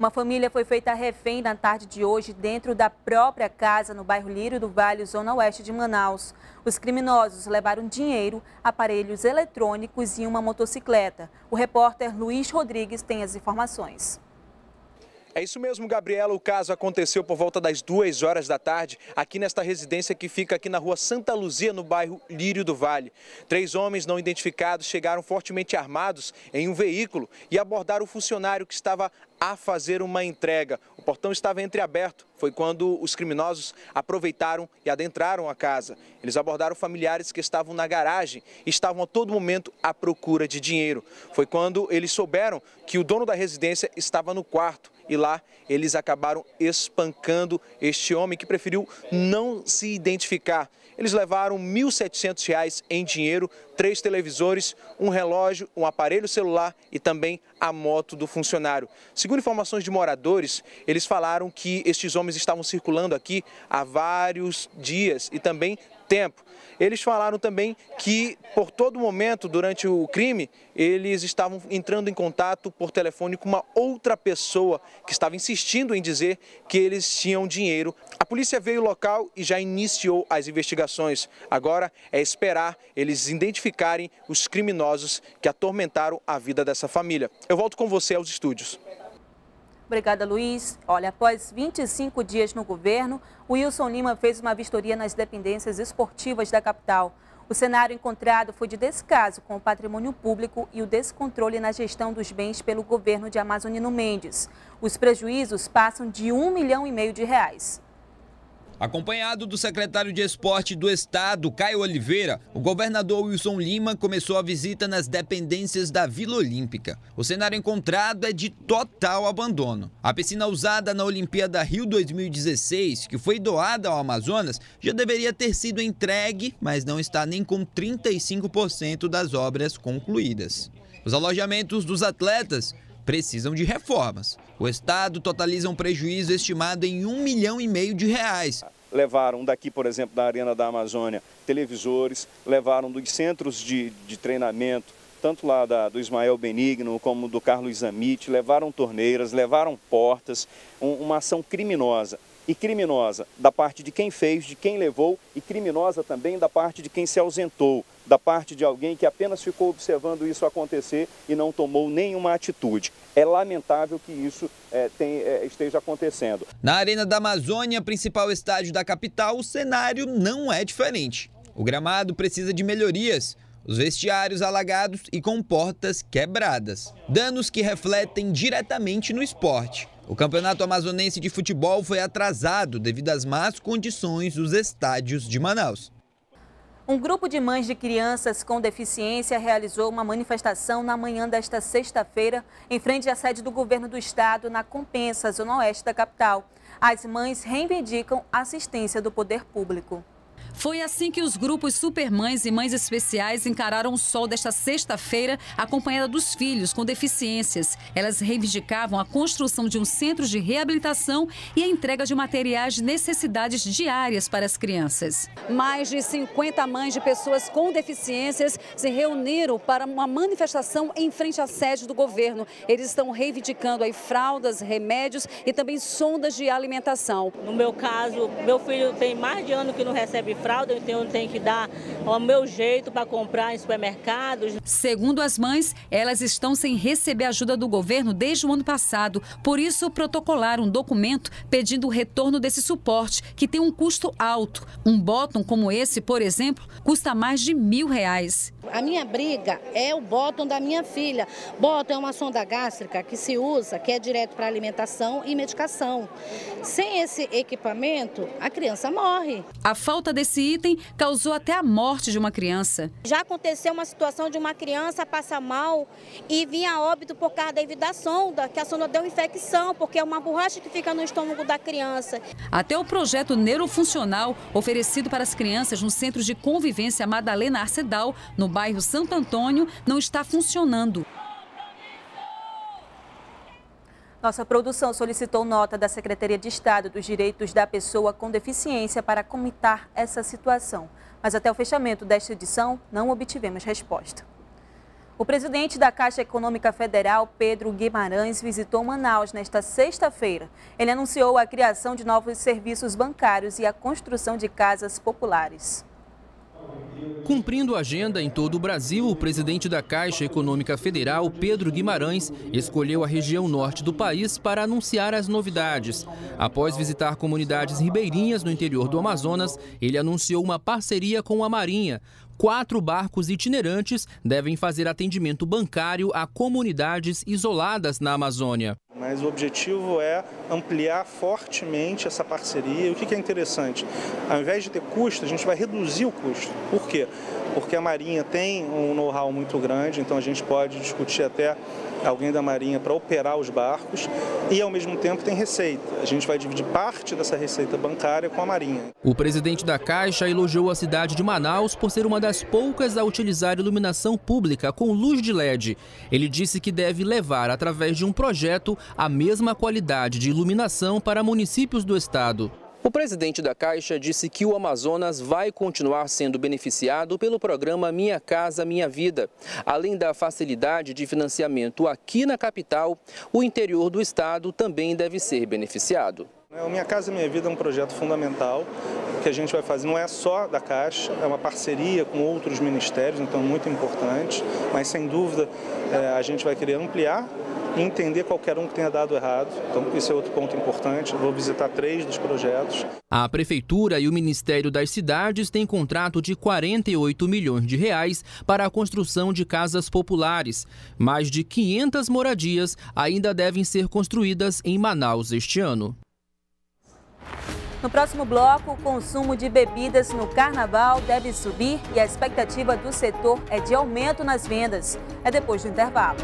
Uma família foi feita refém na tarde de hoje dentro da própria casa no bairro Lírio do Vale, zona oeste de Manaus. Os criminosos levaram dinheiro, aparelhos eletrônicos e uma motocicleta. O repórter Luiz Rodrigues tem as informações. É isso mesmo, Gabriela. O caso aconteceu por volta das duas horas da tarde, aqui nesta residência que fica aqui na rua Santa Luzia, no bairro Lírio do Vale. Três homens não identificados chegaram fortemente armados em um veículo e abordaram o funcionário que estava a fazer uma entrega. O portão estava entreaberto. Foi quando os criminosos aproveitaram e adentraram a casa. Eles abordaram familiares que estavam na garagem e estavam a todo momento à procura de dinheiro. Foi quando eles souberam que o dono da residência estava no quarto e lá eles acabaram espancando este homem que preferiu não se identificar. Eles levaram R$ 1.700 em dinheiro, três televisores, um relógio, um aparelho celular e também a moto do funcionário. Segundo informações de moradores, eles falaram que estes homens estavam circulando aqui há vários dias e também tempo. Eles falaram também que, por todo momento, durante o crime, eles estavam entrando em contato por telefone com uma outra pessoa que estava insistindo em dizer que eles tinham dinheiro. A polícia veio ao local e já iniciou as investigações. Agora é esperar eles identificarem os criminosos que atormentaram a vida dessa família. Eu volto com você aos estúdios. Obrigada, Luiz. Olha, após 25 dias no governo, Wilson Lima fez uma vistoria nas dependências esportivas da capital. O cenário encontrado foi de descaso com o patrimônio público e o descontrole na gestão dos bens pelo governo de Amazonino Mendes. Os prejuízos passam de um milhão e meio de reais. Acompanhado do secretário de Esporte do Estado, Caio Oliveira, o governador Wilson Lima começou a visita nas dependências da Vila Olímpica. O cenário encontrado é de total abandono. A piscina usada na Olimpíada Rio 2016, que foi doada ao Amazonas, já deveria ter sido entregue, mas não está nem com 35% das obras concluídas. Os alojamentos dos atletas precisam de reformas. O Estado totaliza um prejuízo estimado em um milhão e meio de reais. Levaram daqui, por exemplo, da Arena da Amazônia, televisores, levaram dos centros de, de treinamento, tanto lá da, do Ismael Benigno como do Carlos Zamit, levaram torneiras, levaram portas, um, uma ação criminosa e criminosa da parte de quem fez, de quem levou e criminosa também da parte de quem se ausentou, da parte de alguém que apenas ficou observando isso acontecer e não tomou nenhuma atitude. É lamentável que isso é, tem, é, esteja acontecendo. Na Arena da Amazônia, principal estádio da capital, o cenário não é diferente. O gramado precisa de melhorias os vestiários alagados e com portas quebradas. Danos que refletem diretamente no esporte. O Campeonato Amazonense de Futebol foi atrasado devido às más condições dos estádios de Manaus. Um grupo de mães de crianças com deficiência realizou uma manifestação na manhã desta sexta-feira em frente à sede do governo do estado na Compensa, zona oeste da capital. As mães reivindicam assistência do poder público. Foi assim que os grupos Supermães e Mães Especiais encararam o sol desta sexta-feira, acompanhada dos filhos com deficiências. Elas reivindicavam a construção de um centro de reabilitação e a entrega de materiais de necessidades diárias para as crianças. Mais de 50 mães de pessoas com deficiências se reuniram para uma manifestação em frente à sede do governo. Eles estão reivindicando aí fraldas, remédios e também sondas de alimentação. No meu caso, meu filho tem mais de ano que não recebe fralda, então eu tenho que dar o meu jeito para comprar em supermercados. Segundo as mães, elas estão sem receber ajuda do governo desde o ano passado. Por isso, protocolaram um documento pedindo o retorno desse suporte, que tem um custo alto. Um bottom como esse, por exemplo, custa mais de mil reais. A minha briga é o bottom da minha filha. Bottom é uma sonda gástrica que se usa, que é direto para alimentação e medicação. Sem esse equipamento, a criança morre. A falta desse esse item causou até a morte de uma criança. Já aconteceu uma situação de uma criança passar mal e vir a óbito por causa da sonda, que a sonda deu infecção, porque é uma borracha que fica no estômago da criança. Até o projeto neurofuncional, oferecido para as crianças no Centro de Convivência Madalena Arcedal, no bairro Santo Antônio, não está funcionando. Nossa produção solicitou nota da Secretaria de Estado dos Direitos da Pessoa com Deficiência para comentar essa situação. Mas até o fechamento desta edição, não obtivemos resposta. O presidente da Caixa Econômica Federal, Pedro Guimarães, visitou Manaus nesta sexta-feira. Ele anunciou a criação de novos serviços bancários e a construção de casas populares. Cumprindo a agenda em todo o Brasil, o presidente da Caixa Econômica Federal, Pedro Guimarães, escolheu a região norte do país para anunciar as novidades. Após visitar comunidades ribeirinhas no interior do Amazonas, ele anunciou uma parceria com a Marinha. Quatro barcos itinerantes devem fazer atendimento bancário a comunidades isoladas na Amazônia. Mas o objetivo é ampliar fortemente essa parceria. E o que é interessante? Ao invés de ter custo, a gente vai reduzir o custo. Por quê? Porque a Marinha tem um know-how muito grande, então a gente pode discutir até alguém da Marinha para operar os barcos e, ao mesmo tempo, tem receita. A gente vai dividir parte dessa receita bancária com a Marinha. O presidente da Caixa elogiou a cidade de Manaus por ser uma das poucas a utilizar iluminação pública com luz de LED. Ele disse que deve levar, através de um projeto, a mesma qualidade de iluminação para municípios do estado. O presidente da Caixa disse que o Amazonas vai continuar sendo beneficiado pelo programa Minha Casa Minha Vida. Além da facilidade de financiamento aqui na capital, o interior do estado também deve ser beneficiado. O Minha Casa Minha Vida é um projeto fundamental que a gente vai fazer, não é só da Caixa, é uma parceria com outros ministérios, então muito importante, mas sem dúvida é, a gente vai querer ampliar entender qualquer um que tenha dado errado. Então, esse é outro ponto importante. vou visitar três dos projetos. A Prefeitura e o Ministério das Cidades têm contrato de 48 milhões de reais para a construção de casas populares. Mais de 500 moradias ainda devem ser construídas em Manaus este ano. No próximo bloco, o consumo de bebidas no carnaval deve subir e a expectativa do setor é de aumento nas vendas. É depois do intervalo.